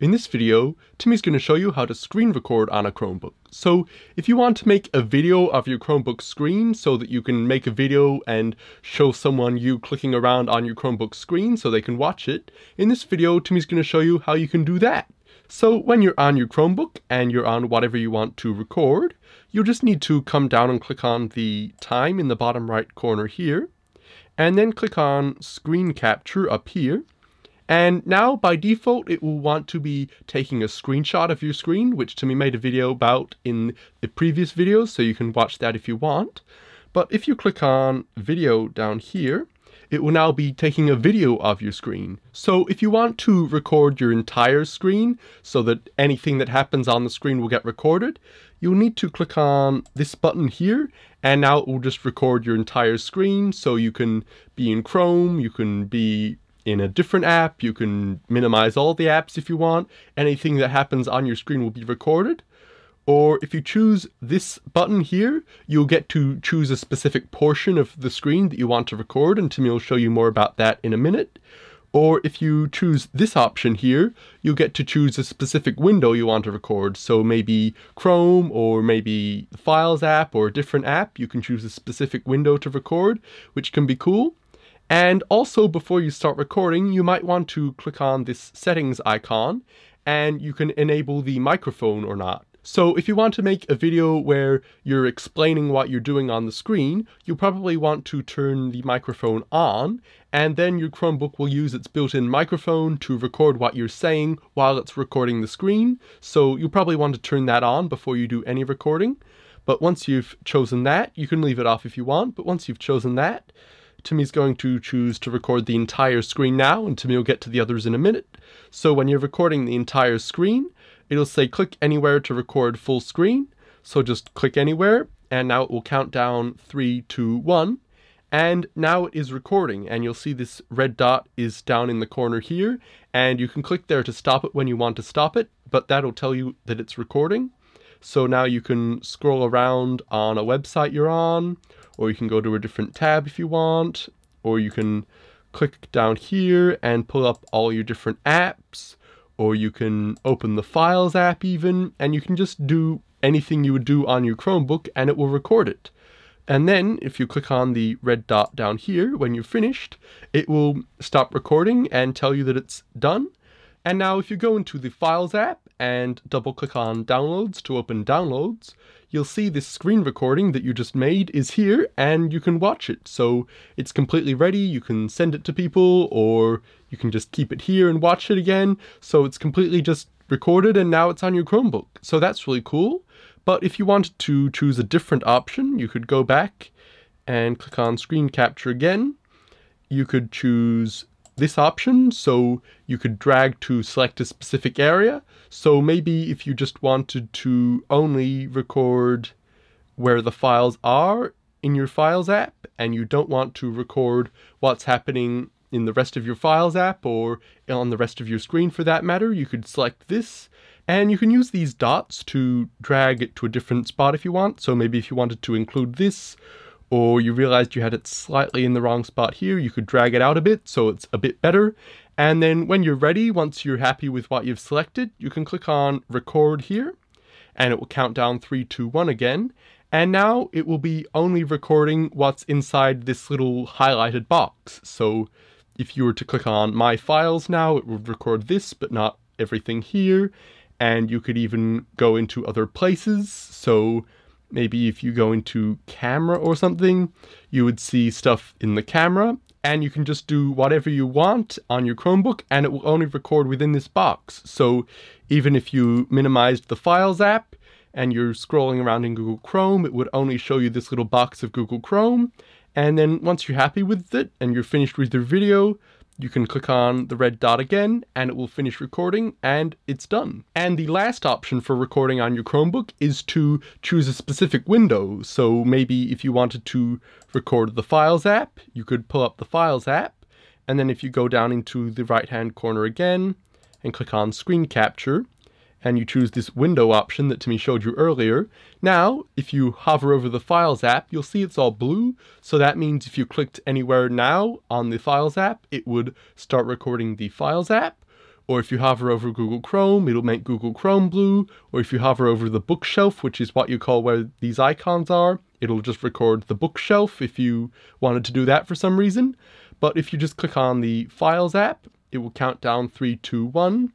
In this video, Timmy's going to show you how to screen record on a Chromebook. So if you want to make a video of your Chromebook screen so that you can make a video and show someone you clicking around on your Chromebook screen so they can watch it, in this video Timmy's going to show you how you can do that. So when you're on your Chromebook and you're on whatever you want to record, you'll just need to come down and click on the time in the bottom right corner here, and then click on screen capture up here, and now by default, it will want to be taking a screenshot of your screen, which Timmy made a video about in the previous videos, so you can watch that if you want. But if you click on video down here, it will now be taking a video of your screen. So if you want to record your entire screen so that anything that happens on the screen will get recorded, you'll need to click on this button here and now it will just record your entire screen so you can be in Chrome, you can be in a different app. You can minimize all the apps if you want. Anything that happens on your screen will be recorded. Or if you choose this button here, you'll get to choose a specific portion of the screen that you want to record, and Timmy will show you more about that in a minute. Or if you choose this option here, you'll get to choose a specific window you want to record. So maybe Chrome or maybe the Files app or a different app, you can choose a specific window to record, which can be cool. And also before you start recording, you might want to click on this settings icon and you can enable the microphone or not. So if you want to make a video where you're explaining what you're doing on the screen, you probably want to turn the microphone on and then your Chromebook will use its built-in microphone to record what you're saying while it's recording the screen. So you probably want to turn that on before you do any recording. But once you've chosen that, you can leave it off if you want, but once you've chosen that, Timmy's going to choose to record the entire screen now, and Timmy will get to the others in a minute. So when you're recording the entire screen, it'll say click anywhere to record full screen. So just click anywhere, and now it will count down three, two, one. And now it is recording, and you'll see this red dot is down in the corner here, and you can click there to stop it when you want to stop it, but that'll tell you that it's recording. So now you can scroll around on a website you're on, or you can go to a different tab if you want, or you can click down here and pull up all your different apps, or you can open the Files app even, and you can just do anything you would do on your Chromebook and it will record it. And then if you click on the red dot down here when you're finished, it will stop recording and tell you that it's done. And now if you go into the Files app and double click on Downloads to open Downloads, you'll see this screen recording that you just made is here and you can watch it. So it's completely ready, you can send it to people or you can just keep it here and watch it again. So it's completely just recorded and now it's on your Chromebook. So that's really cool. But if you wanted to choose a different option, you could go back and click on screen capture again. You could choose this option so you could drag to select a specific area. So maybe if you just wanted to only record where the files are in your Files app and you don't want to record what's happening in the rest of your Files app or on the rest of your screen for that matter, you could select this and you can use these dots to drag it to a different spot if you want. So maybe if you wanted to include this or you realized you had it slightly in the wrong spot here, you could drag it out a bit so it's a bit better. And then when you're ready, once you're happy with what you've selected, you can click on record here and it will count down three, two, one again. And now it will be only recording what's inside this little highlighted box. So if you were to click on my files now, it would record this, but not everything here. And you could even go into other places. So maybe if you go into camera or something, you would see stuff in the camera and you can just do whatever you want on your Chromebook and it will only record within this box. So even if you minimized the Files app and you're scrolling around in Google Chrome, it would only show you this little box of Google Chrome. And then once you're happy with it and you're finished with your video, you can click on the red dot again and it will finish recording and it's done. And the last option for recording on your Chromebook is to choose a specific window. So maybe if you wanted to record the Files app, you could pull up the Files app and then if you go down into the right hand corner again and click on screen capture, and you choose this window option that Timmy showed you earlier. Now, if you hover over the Files app, you'll see it's all blue. So that means if you clicked anywhere now on the Files app, it would start recording the Files app. or if you hover over Google Chrome, it'll make Google Chrome blue, or if you hover over the bookshelf, which is what you call where these icons are, it'll just record the bookshelf if you wanted to do that for some reason. But if you just click on the Files app, it will count down 3, 2, 1,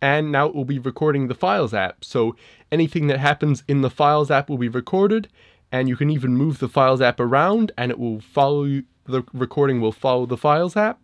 and now it will be recording the Files app. So anything that happens in the Files app will be recorded, and you can even move the Files app around and it will follow, you, the recording will follow the Files app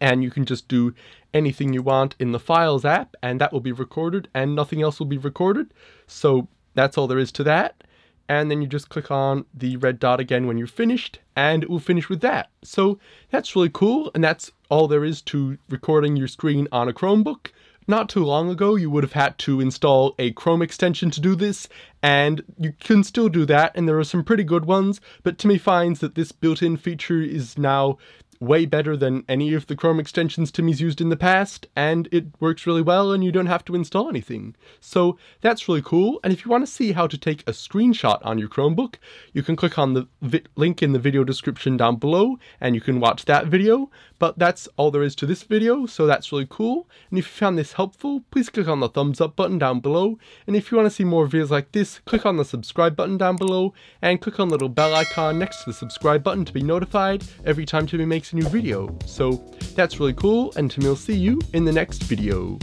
and you can just do anything you want in the Files app and that will be recorded and nothing else will be recorded. So that's all there is to that. And then you just click on the red dot again when you're finished and it will finish with that. So that's really cool and that's all there is to recording your screen on a Chromebook. Not too long ago, you would have had to install a Chrome extension to do this, and you can still do that, and there are some pretty good ones, but Timmy finds that this built-in feature is now way better than any of the Chrome extensions Timmy's used in the past, and it works really well and you don't have to install anything. So that's really cool, and if you want to see how to take a screenshot on your Chromebook, you can click on the link in the video description down below, and you can watch that video, but that's all there is to this video, so that's really cool, and if you found this helpful, please click on the thumbs up button down below, and if you want to see more videos like this, click on the subscribe button down below, and click on the little bell icon next to the subscribe button to be notified every time Timmy makes a new video. So that's really cool, and Timmy will see you in the next video.